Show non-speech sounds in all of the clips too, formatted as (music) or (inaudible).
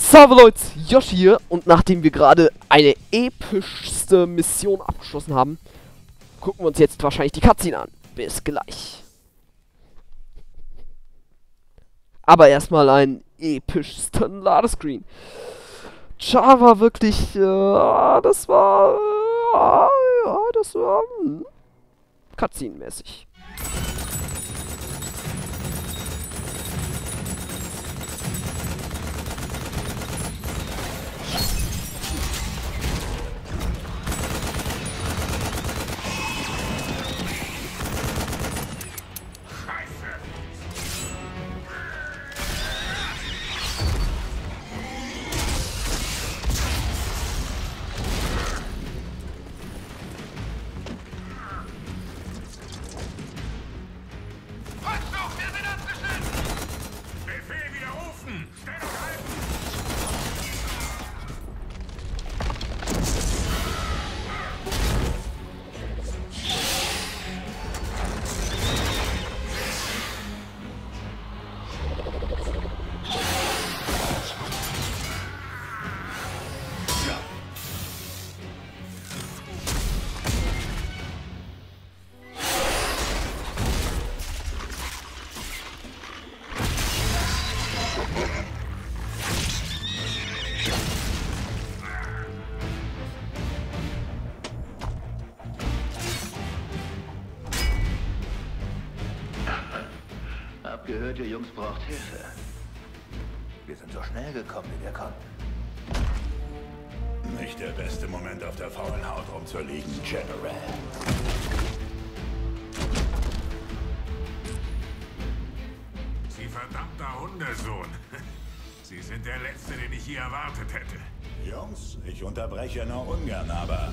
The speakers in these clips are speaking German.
Salve Leute, Yoshi hier und nachdem wir gerade eine epischste Mission abgeschlossen haben, gucken wir uns jetzt wahrscheinlich die Cutscene an. Bis gleich. Aber erstmal einen epischsten Ladescreen. Java wirklich, äh, das war, äh, ja, das war hm, Cutscene-mäßig. Hab gehört, ihr Jungs braucht Hilfe. Wir sind so schnell gekommen, wie wir konnten. Nicht der beste Moment, auf der faulen Haut rumzuliegen, General. Sind der Letzte, den ich hier erwartet hätte. Jungs, ich unterbreche nur ungern, aber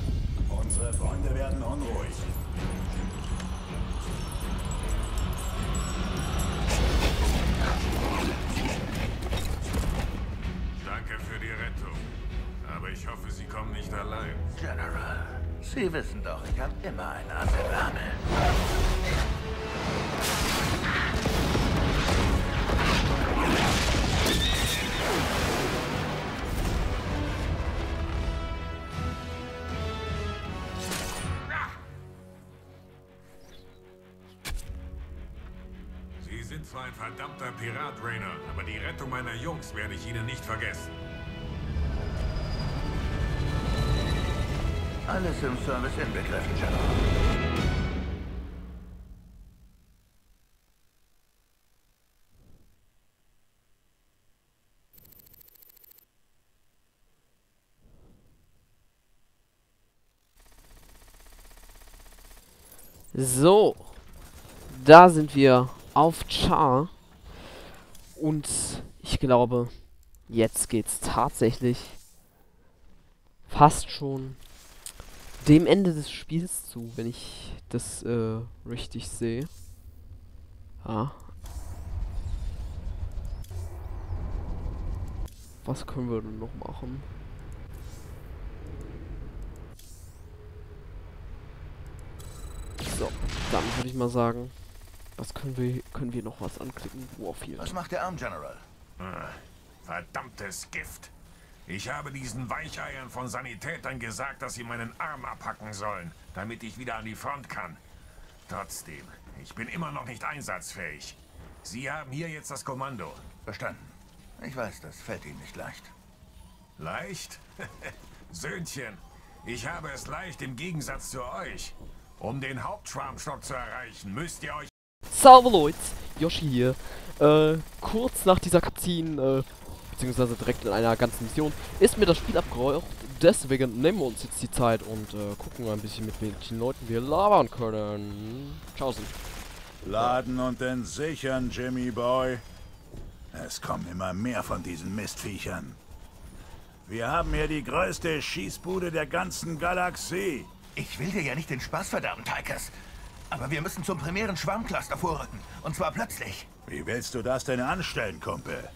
unsere Freunde werden unruhig. Danke für die Rettung. Aber ich hoffe, Sie kommen nicht allein. General, Sie wissen doch, ich habe immer eine Asewärme. Sie verdammter Pirat, Rainer, aber die Rettung meiner Jungs werde ich Ihnen nicht vergessen. Alles im Service inbegriffen, General. So, da sind wir auf Char. Und ich glaube, jetzt geht's tatsächlich fast schon dem Ende des Spiels zu, wenn ich das äh, richtig sehe. Ja. Was können wir denn noch machen? So, dann würde ich mal sagen, was können wir können wir noch was anklicken? Warfield. Was macht der Arm, General? Ah, Verdammtes Gift. Ich habe diesen Weicheiern von Sanitätern gesagt, dass sie meinen Arm abhacken sollen, damit ich wieder an die Front kann. Trotzdem, ich bin immer noch nicht einsatzfähig. Sie haben hier jetzt das Kommando. Verstanden. Ich weiß, das fällt Ihnen nicht leicht. Leicht? (laughs) Söhnchen, ich habe es leicht im Gegensatz zu euch. Um den Hauptschwarmstock zu erreichen, müsst ihr euch... Salve Leute, Yoshi hier. Äh, kurz nach dieser Cutscene, äh, beziehungsweise direkt in einer ganzen Mission, ist mir das Spiel abgeraucht. Deswegen nehmen wir uns jetzt die Zeit und äh, gucken ein bisschen, mit welchen Leuten wir labern können. Tschaußen. Laden und entsichern, Jimmy Boy. Es kommen immer mehr von diesen Mistviechern. Wir haben hier die größte Schießbude der ganzen Galaxie. Ich will dir ja nicht den Spaß verderben, Tychus. Aber wir müssen zum primären Schwarmcluster vorrücken. Und zwar plötzlich. Wie willst du das denn anstellen, Kumpel?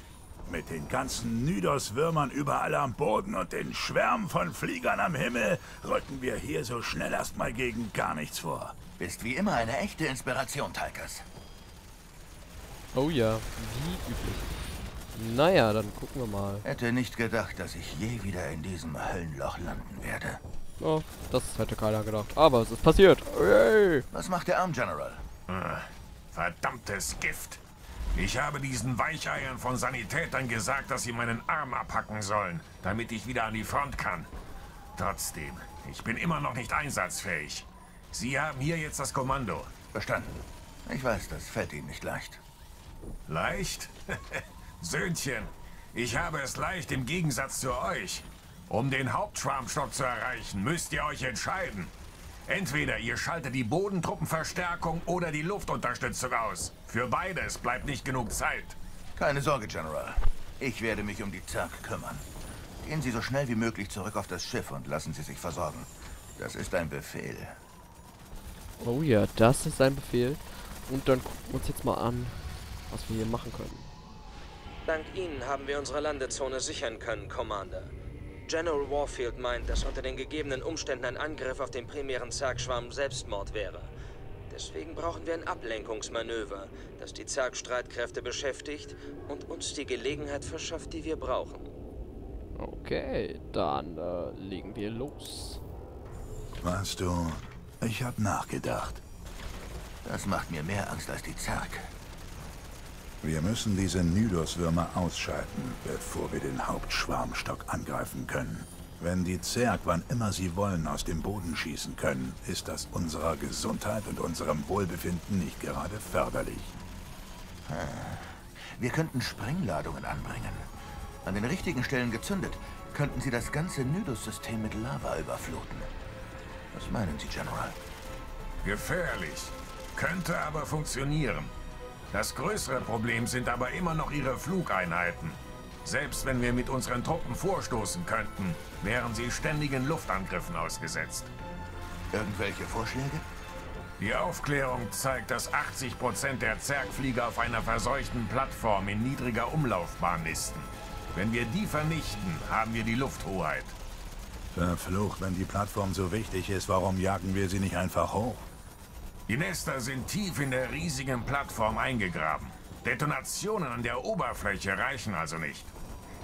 Mit den ganzen Nydos-Würmern überall am Boden und den Schwärmen von Fliegern am Himmel rücken wir hier so schnell erstmal gegen gar nichts vor. Bist wie immer eine echte Inspiration, Tychus. Oh ja, wie üblich. Naja, dann gucken wir mal. Hätte nicht gedacht, dass ich je wieder in diesem Höllenloch landen werde. Oh, das hätte keiner gedacht. Aber es ist passiert. Yay. Was macht der Arm, General? Ah, verdammtes Gift. Ich habe diesen Weicheiern von Sanitätern gesagt, dass sie meinen Arm abhacken sollen, damit ich wieder an die Front kann. Trotzdem, ich bin immer noch nicht einsatzfähig. Sie haben hier jetzt das Kommando. Verstanden. Ich weiß, das fällt Ihnen nicht leicht. Leicht? (laughs) Söhnchen, ich habe es leicht im Gegensatz zu euch. Um den Hauptschwarmstock zu erreichen, müsst ihr euch entscheiden. Entweder ihr schaltet die Bodentruppenverstärkung oder die Luftunterstützung aus. Für beides bleibt nicht genug Zeit. Keine Sorge, General. Ich werde mich um die Zerg kümmern. Gehen Sie so schnell wie möglich zurück auf das Schiff und lassen Sie sich versorgen. Das ist ein Befehl. Oh ja, das ist ein Befehl. Und dann gucken wir uns jetzt mal an, was wir hier machen können. Dank Ihnen haben wir unsere Landezone sichern können, Commander. General Warfield meint, dass unter den gegebenen Umständen ein Angriff auf den primären Zergschwarm Selbstmord wäre. Deswegen brauchen wir ein Ablenkungsmanöver, das die Zerg-Streitkräfte beschäftigt und uns die Gelegenheit verschafft, die wir brauchen. Okay, dann äh, legen wir los. Weißt du, ich habe nachgedacht. Das macht mir mehr Angst als die Zerg. Wir müssen diese Nydus-Würmer ausschalten, bevor wir den Hauptschwarmstock angreifen können. Wenn die Zerg wann immer sie wollen aus dem Boden schießen können, ist das unserer Gesundheit und unserem Wohlbefinden nicht gerade förderlich. Wir könnten Sprengladungen anbringen. An den richtigen Stellen gezündet, könnten sie das ganze Nydus-System mit Lava überfluten. Was meinen Sie, General? Gefährlich. Könnte aber funktionieren. Das größere Problem sind aber immer noch ihre Flugeinheiten. Selbst wenn wir mit unseren Truppen vorstoßen könnten, wären sie ständigen Luftangriffen ausgesetzt. Irgendwelche Vorschläge? Die Aufklärung zeigt, dass 80% der Zergflieger auf einer verseuchten Plattform in niedriger Umlaufbahn nisten. Wenn wir die vernichten, haben wir die Lufthoheit. Verflucht, wenn die Plattform so wichtig ist, warum jagen wir sie nicht einfach hoch? Die Nester sind tief in der riesigen Plattform eingegraben. Detonationen an der Oberfläche reichen also nicht.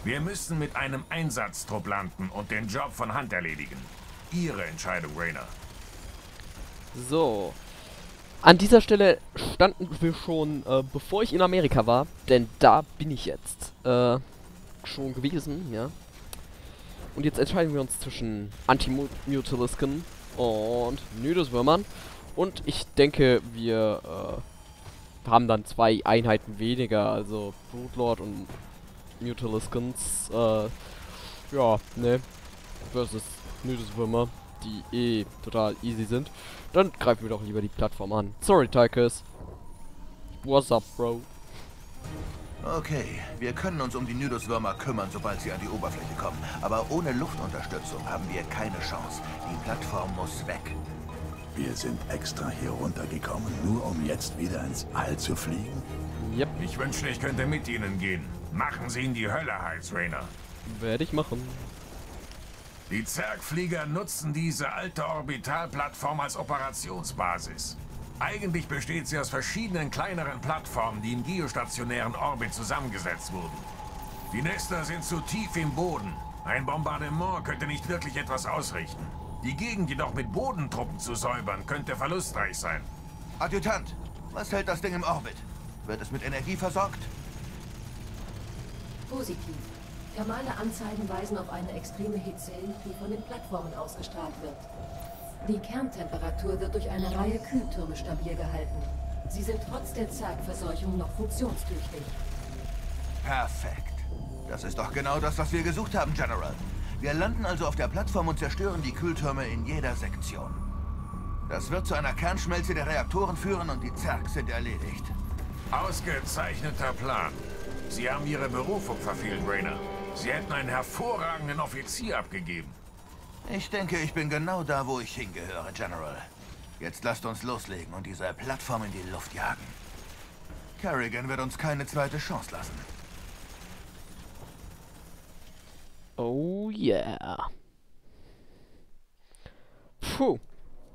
Wir müssen mit einem Einsatztrupp landen und den Job von Hand erledigen. Ihre Entscheidung, Rainer. So. An dieser Stelle standen wir schon, äh, bevor ich in Amerika war, denn da bin ich jetzt äh, schon gewesen, ja. Und jetzt entscheiden wir uns zwischen Anti-Mutilisken und Nyduswürmern. Und ich denke, wir äh, haben dann zwei Einheiten weniger, also Broodlord und Mutaliskans, äh, ja, ne, versus Nyduswürmer, die eh total easy sind. Dann greifen wir doch lieber die Plattform an. Sorry, Tychus. What's up, Bro? Okay, wir können uns um die Nydus-Würmer kümmern, sobald sie an die Oberfläche kommen. Aber ohne Luftunterstützung haben wir keine Chance. Die Plattform muss weg. Wir sind extra hier runtergekommen, nur um jetzt wieder ins All zu fliegen? Yep, Ich wünschte, ich könnte mit Ihnen gehen. Machen Sie in die Hölle heiß, Rainer. werde ich machen. Die Zergflieger nutzen diese alte Orbitalplattform als Operationsbasis. Eigentlich besteht sie aus verschiedenen kleineren Plattformen, die im geostationären Orbit zusammengesetzt wurden. Die Nester sind zu tief im Boden. Ein Bombardement könnte nicht wirklich etwas ausrichten. Die Gegend jedoch mit Bodentruppen zu säubern, könnte verlustreich sein. Adjutant, was hält das Ding im Orbit? Wird es mit Energie versorgt? Positiv. Thermale Anzeigen weisen auf eine extreme Hitze hin, die von den Plattformen ausgestrahlt wird. Die Kerntemperatur wird durch eine Reihe Kühltürme stabil gehalten. Sie sind trotz der Zergverseuchung noch funktionstüchtig. Perfekt. Das ist doch genau das, was wir gesucht haben, General. Wir landen also auf der Plattform und zerstören die Kühltürme in jeder Sektion. Das wird zu einer Kernschmelze der Reaktoren führen und die Zerg sind erledigt. Ausgezeichneter Plan. Sie haben Ihre Berufung verfehlt, Rainer. Sie hätten einen hervorragenden Offizier abgegeben. Ich denke, ich bin genau da, wo ich hingehöre, General. Jetzt lasst uns loslegen und diese Plattform in die Luft jagen. Kerrigan wird uns keine zweite Chance lassen. Oh yeah. Puh.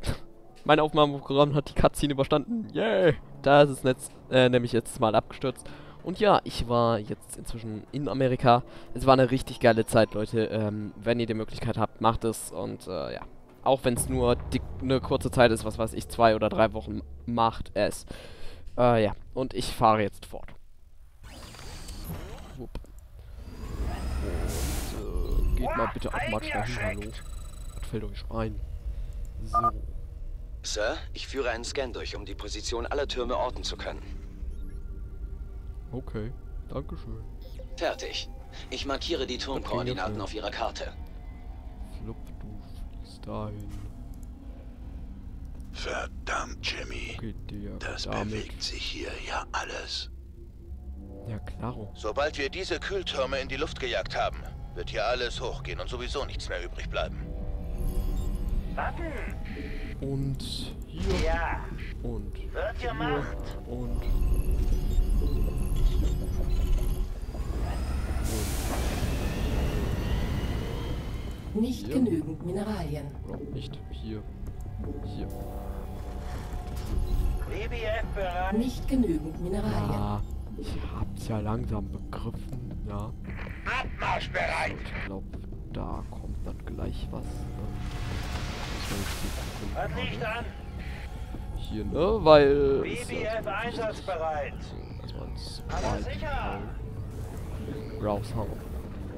(laughs) Mein Aufnahmeprogramm hat die Cutscene überstanden. Yay! Da ist es jetzt, äh, nämlich jetzt mal abgestürzt. Und ja, ich war jetzt inzwischen in Amerika. Es war eine richtig geile Zeit, Leute. Ähm, wenn ihr die Möglichkeit habt, macht es. Und äh, ja, auch wenn es nur eine kurze Zeit ist, was weiß ich, zwei oder drei Wochen, macht es. Äh, ja, und ich fahre jetzt fort. Mal bitte automatisch dahin, hallo. Was fällt euch ein? So. Sir, ich führe einen Scan durch, um die Position aller Türme orten zu können. Okay, Dankeschön. Fertig. Ich markiere die Turmkoordinaten okay. auf Ihrer Karte. Flup, du fliegst dahin. Verdammt, Jimmy. Okay, der Das damit. bewegt sich hier ja alles. Ja, klaro. Sobald wir diese Kühltürme in die Luft gejagt haben, wird hier alles hochgehen und sowieso nichts mehr übrig bleiben. Und hier. Ja, Und wird hier. gemacht. Und. Nicht Ja. genügend Mineralien. Oder nicht. Hier. Hier. Nicht genügend Mineralien. Ja, ich hab's ja langsam begriffen, ja. Abmarsch bereit. Ich glaube, da kommt dann gleich was. Ne? Das Was liegt an? Hier, ne? Weil. BBF einsatzbereit. Dass wir uns bald sicher. mal raus haben.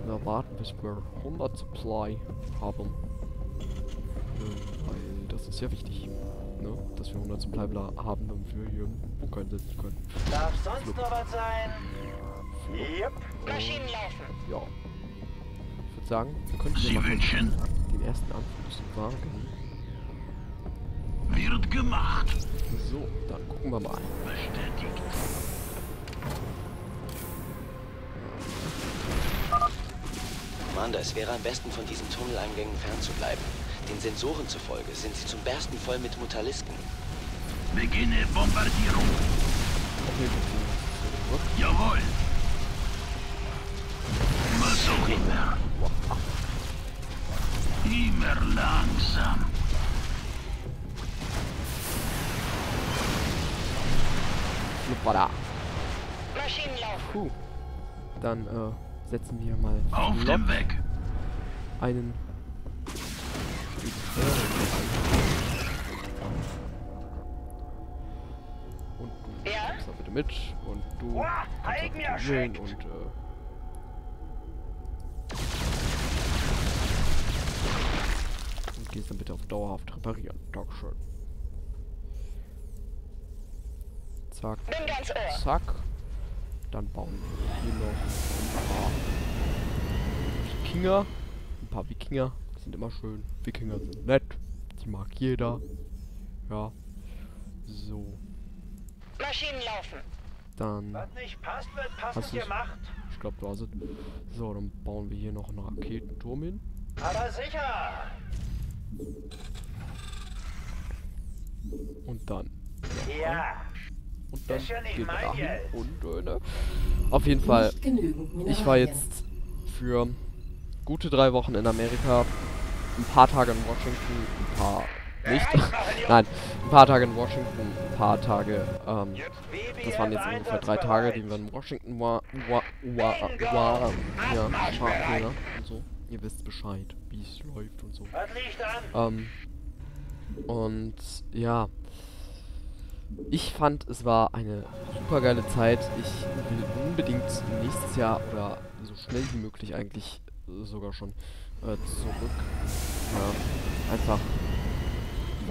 Wir warten, bis wir 100 Supply haben. Äh, weil das ist ja wichtig. Ne? Dass wir 100 Supply haben, damit wir hier einen Bunker einsetzen können. Darf sonst noch was sein? Yep. Maschinen laufen. Ja. Ich würde sagen, wir könnten Sie mal wünschen, den ersten Anflug wagen. wird gemacht. So, dann gucken wir mal. Bestätigt. Commander, es wäre am besten, von diesen Tunneleingängen fernzubleiben. Den Sensoren zufolge sind sie zum Bersten voll mit Mutalisken. Beginne Bombardierung. Okay, zurück. Jawohl. Auch immer. Immer langsam. Voilà. Puh. Dann äh, setzen wir mal Auf dem Weg. einen und du Ja? bitte mit und du halt mir und äh, gehst dann bitte auf dauerhaft reparieren. Dankeschön. Zack. Zack. Dann bauen wir hier noch ein paar Wikinger. Ein paar Wikinger. Die sind immer schön. Wikinger sind nett. Die mag jeder. Ja. So. Maschinen laufen. Dann. Was nicht passt, wird passend gemacht. Ich glaube, du hast es. So, dann bauen wir hier noch einen Raketenturm hin. Aber sicher. Und dann. Ja. Und dann Ist ja nicht geht er mein dahin. Und äh, ne? Auf jeden Fall. Ich war jetzt für gute drei Wochen in Amerika. Ein paar Tage in Washington, ein paar nicht. Nein, (laughs) ein paar Tage in Washington, ein paar Tage, ähm, das waren jetzt ungefähr drei Tage, die wir in Washington war, war, war, war ja, Sprachfehler und so. Ihr wisst Bescheid, wie es läuft und so. Ähm, und ja, ich fand, es war eine super geile Zeit. Ich will unbedingt nächstes Jahr oder so schnell wie möglich eigentlich äh, sogar schon äh, zurück. Ja, einfach,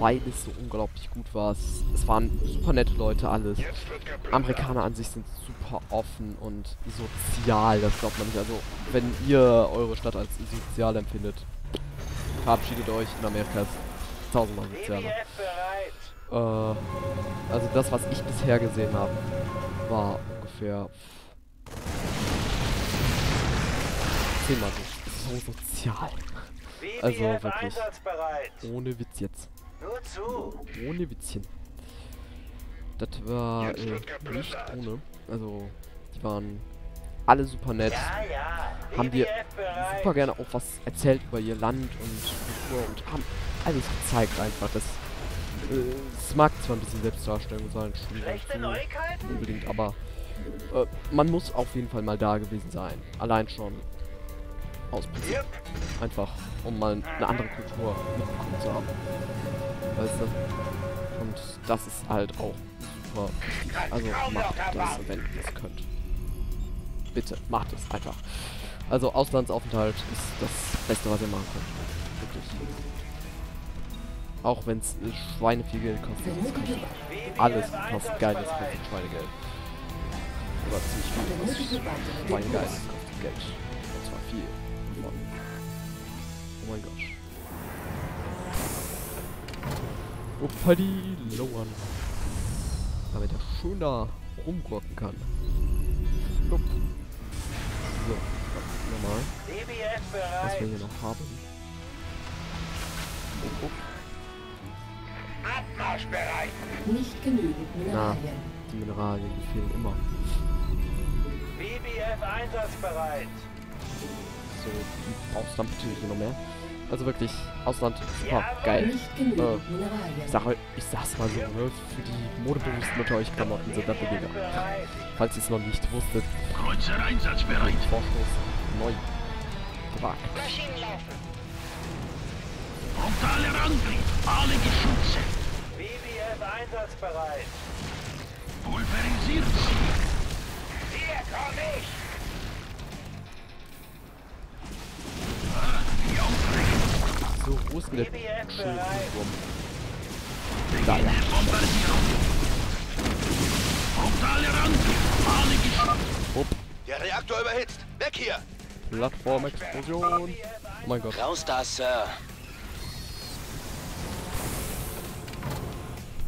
weil es so unglaublich gut war. Es, es waren super nette Leute, alles. Amerikaner an sich sind super offen und sozial, das glaubt man nicht. Also, wenn ihr eure Stadt als sozial empfindet, verabschiedet euch. In Amerika ist tausendmal sozialer. Äh, also das, was ich bisher gesehen habe, war ungefähr zehnmal so, so sozial. Also wirklich. Ohne Witz jetzt. Nur zu. Ohne Witzchen. Das war äh, nicht ohne. Also, die waren alle super nett. Ja, ja. Haben dir super gerne auch was erzählt über ihr Land und Kultur und haben alles gezeigt einfach. Das, äh, es mag zwar ein bisschen Selbstdarstellung sein, Neuigkeiten? unbedingt, aber Äh, man muss auf jeden Fall mal da gewesen sein. Allein schon. Aus Prinzip. Einfach, um mal eine andere Kultur mitbekommen zu haben. Weißt du? Und das ist halt auch super. Also macht das, wenn ihr es könnt. Bitte, macht es einfach. Also Auslandsaufenthalt ist das Beste, was ihr machen könnt. Wirklich. Auch wenn es Schweine viel Geld kostet. Benötige, Alles kostet Geiles kostet Schweinegeld. Oder ziemlich viel benötige kostet weitere Schweinegeil Depots. kostet Geld. Und zwar viel. Oh mein Gott. Uppadi lowern. Damit er schön da rumgurken kann. Flupp. So, nochmal. Was wir hier noch haben. Oh, oh. Abmarsch bereit. Nicht genügend Na, Mineralien. die Mineralien, die fehlen immer. BBF einsatzbereit. So, die brauchst dann bitte nicht noch mehr. Also wirklich, Ausland, super Jawohl. geil. Äh. Ich sag, ich sag's mal so, ne? Für die modebewussten unter euch Klamotten sind da billiger. Falls ihr es noch nicht wusstet, Kreuzer einsatzbereit. Vorstoß neu gewagt. Maschinen laufen. Frontaler Angriff. Alle Geschütze. BBF einsatzbereit. Pulverisiert sie. Hier komm ich. Ist denn der. Turm? Da, ja. Upp, Der Reaktor überhitzt. Weg hier! Plattformexplosion. Oh mein Gott. Raus da, Sir.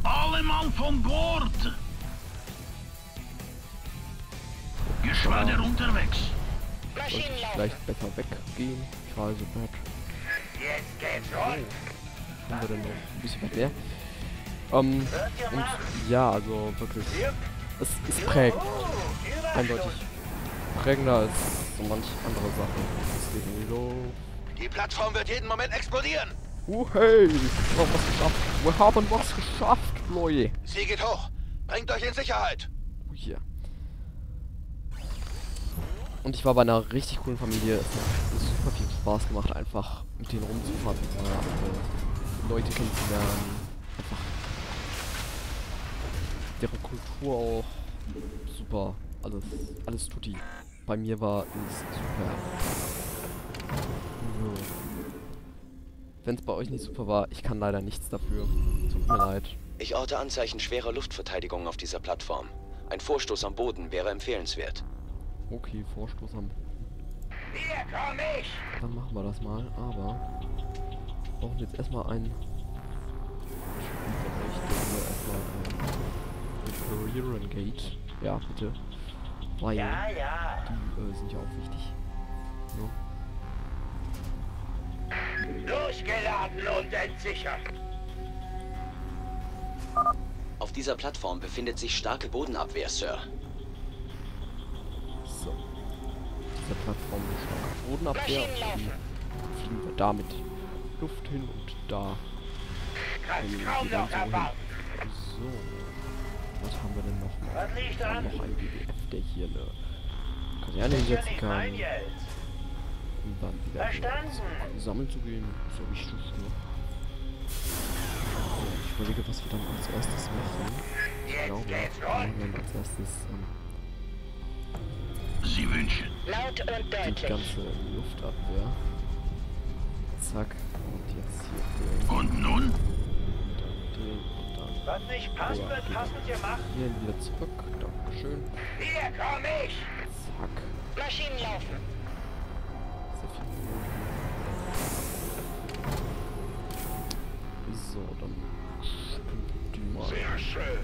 Alle Mann von Bord. Geschwader unterwegs. Sollte ich vielleicht besser weggehen? Scheiße, Bad. Jetzt geht's rund. Haben wir denn noch ein bisschen was mehr? Ähm, und ja, also wirklich. Es ist prägend. Eindeutig. Prägender als so manch andere Sache. Deswegen so. Die Plattform wird jeden Moment explodieren. Uh, hey! Wir haben was geschafft. Wir haben was geschafft, Leute. Sie geht hoch. Bringt euch in Sicherheit. Oh, hier. Und ich war bei einer richtig coolen Familie. Es hat super viel Spaß gemacht, einfach mit denen rumzufahren, äh, Leute kennenzulernen. Einfach deren Kultur auch super. Alles, alles tutti. Bei mir war es super. So. Wenn es bei euch nicht super war, ich kann leider nichts dafür. Tut mir leid. Ich orte Anzeichen schwerer Luftverteidigung auf dieser Plattform. Ein Vorstoß am Boden wäre empfehlenswert. Okay, Vorstoß am Hier komm ich. Dann machen wir das mal, aber wir brauchen jetzt erstmal einen Reparieren Gate. Ja, bitte. Weil Ja, ja. die äh, sind ja auch wichtig. Ja. Losgeladen und entsichert. Auf dieser Plattform befindet sich starke Bodenabwehr, Sir. Diese Plattform stark Bodenabwehr. Die fliegen wir da mit Luft hin und da. Fliegen kaum noch so hin. So. Was haben wir denn noch? Liegt Wir haben noch einen BBF, der hier eine Kaserne nicht kann. um dann wieder sammeln zu gehen. Ne? So, ich überlege, was wir dann als erstes machen. Ich Jetzt glaube, wir machen dann als erstes ähm, Sie wünschen. Laut und die deutlich. ganze Luftabwehr. Zack. Und jetzt hier den, Und nun? den und dann Was nicht passt, Ja, wird passend gemacht. hier wieder zurück. Dankeschön. Hier komm ich. Zack. Maschinen laufen. Sehr viel. So, dann die mal. Sehr schön.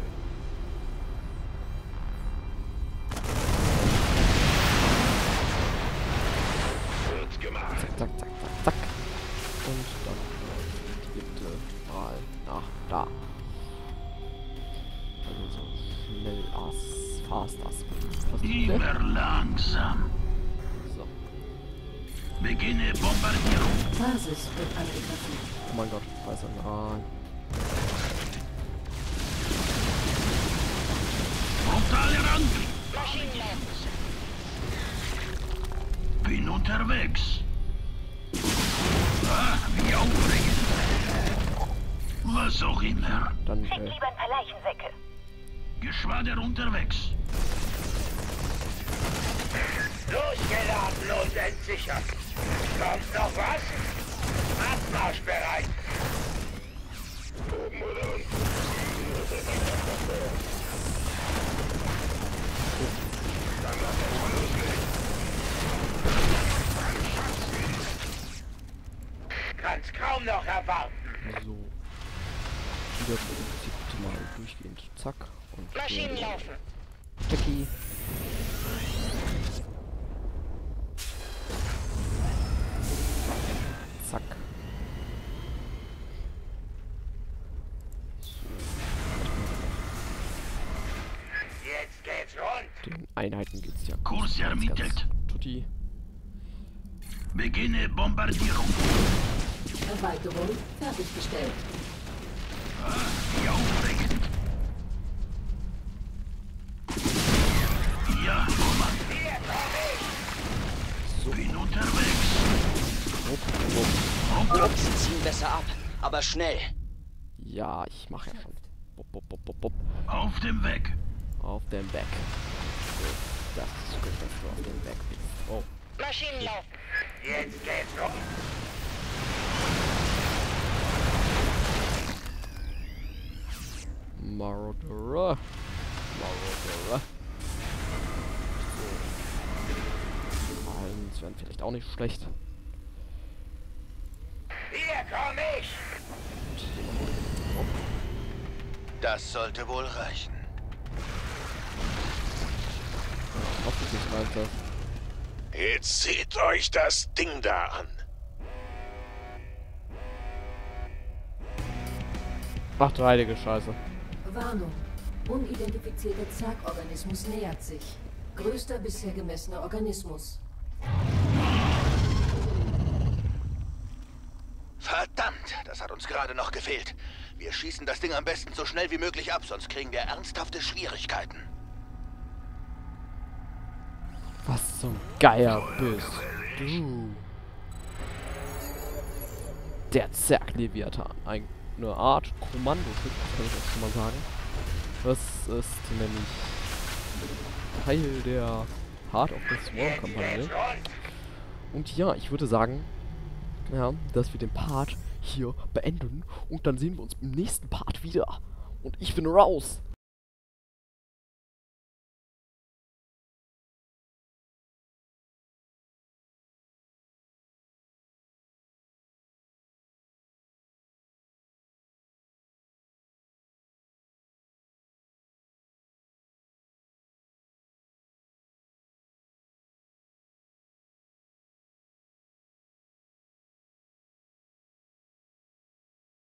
Fast Immer langsam. So. Beginne Bombardierung. Basis wird angegriffen. Oh mein Gott, weiß ja nein. Frontaler Angriff. Bin unterwegs. Ah, wie aufregend. Was auch immer. Dann, Schick äh, lieber ein paar Leichensäcke. Geschwader unterwegs. Losgeladen und entsichert. Kommt noch was? Abmarsch bereit. Kann's kaum noch erwarten. so. Wieder bitte mal durchgehend. Zack. Und Maschinen hier laufen. Jackie. Ganz, ganz ermittelt. tutti. Beginne Bombardierung. Erweiterung fertiggestellt. Wie aufregend. Ja, Kommand. Bin unterwegs. Ups, ziehen besser ab. Aber schnell. Ja, ich mache ja schon. Bop, bop, bop. Auf dem Weg. Auf dem Back. So, das ist gut, dass du auf dem bist. Oh. Maschinen laufen. Jetzt geht's rund. Marauderer. Marauderer. So. Eins wären vielleicht auch nicht schlecht. Hier komm ich. Das sollte wohl reichen. Hoffentlich reicht das. Jetzt seht euch das Ding da an. Ach du heilige Scheiße. Warnung. Unidentifizierter Zergorganismus nähert sich. Größter bisher gemessener Organismus. Verdammt, das hat uns gerade noch gefehlt. Wir schießen das Ding am besten so schnell wie möglich ab, sonst kriegen wir ernsthafte Schwierigkeiten. Was zum Geier bist du? Der Zerg-Leviathan. Eine Art Kommandoschiff, kann ich auch schon mal sagen. Das ist nämlich Teil der Heart of the Swarm-Kampagne. Und ja, ich würde sagen, ja, dass wir den Part hier beenden. Und dann sehen wir uns im nächsten Part wieder. Und ich bin raus.